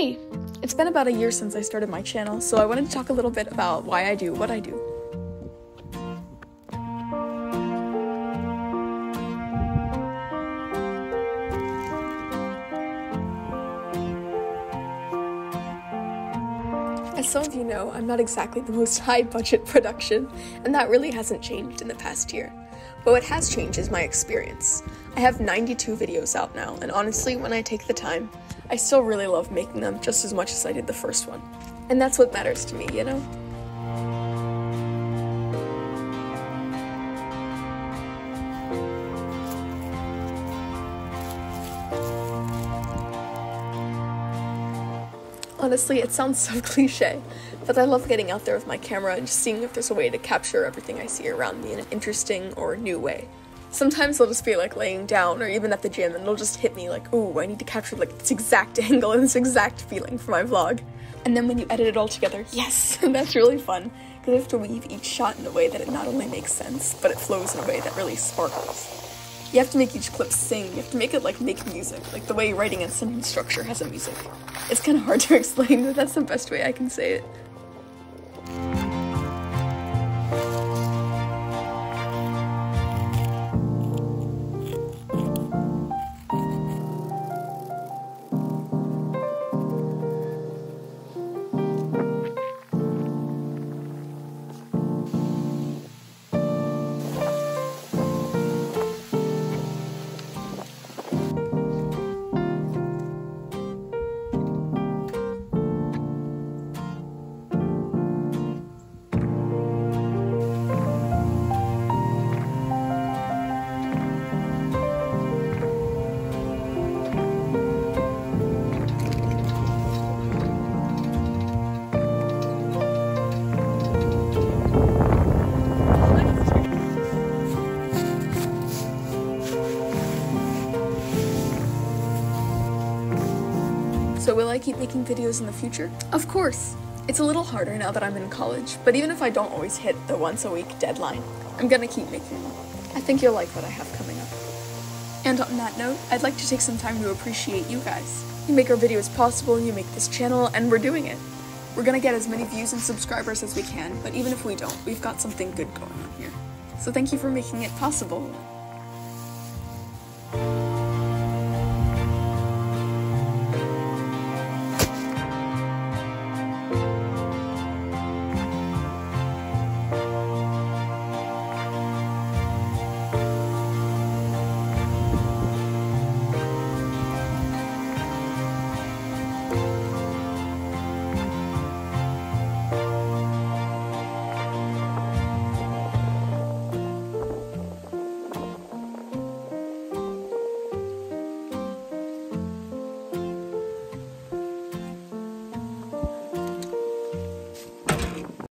Hey! It's been about a year since I started my channel, so I wanted to talk a little bit about why I do what I do. As some of you know, I'm not exactly the most high budget production, and that really hasn't changed in the past year. But what has changed is my experience. I have 92 videos out now, and honestly, when I take the time, I still really love making them just as much as I did the first one. And that's what matters to me, you know? Honestly, it sounds so cliche, but I love getting out there with my camera and just seeing if there's a way to capture everything I see around me in an interesting or new way. Sometimes I'll just be like laying down or even at the gym and it'll just hit me like, ooh, I need to capture like this exact angle and this exact feeling for my vlog. And then when you edit it all together, yes, that's really fun because you have to weave each shot in a way that it not only makes sense, but it flows in a way that really sparkles. You have to make each clip sing. You have to make it like make music, like the way writing a sentence structure has a music. It's kind of hard to explain, but that's the best way I can say it. So will I keep making videos in the future? Of course! It's a little harder now that I'm in college, but even if I don't always hit the once a week deadline, I'm gonna keep making them. I think you'll like what I have coming up. And on that note, I'd like to take some time to appreciate you guys. You make our videos possible, you make this channel, and we're doing it. We're gonna get as many views and subscribers as we can, but even if we don't, we've got something good going on here. So thank you for making it possible.